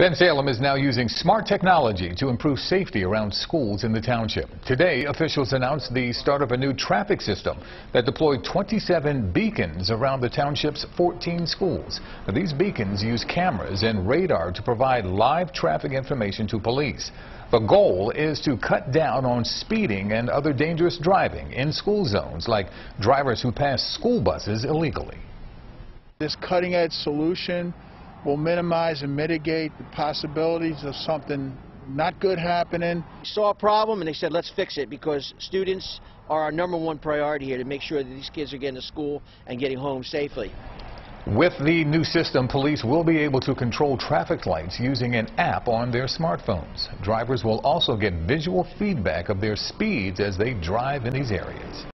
Bensalem is now using smart technology to improve safety around schools in the township. Today, officials announced the start of a new traffic system that deployed 27 beacons around the township's 14 schools. Now, these beacons use cameras and radar to provide live traffic information to police. The goal is to cut down on speeding and other dangerous driving in school zones, like drivers who pass school buses illegally. This cutting-edge solution will minimize and mitigate the possibilities of something not good happening. We saw a problem and they said let's fix it because students are our number one priority here to make sure that these kids are getting to school and getting home safely. With the new system, police will be able to control traffic lights using an app on their smartphones. Drivers will also get visual feedback of their speeds as they drive in these areas.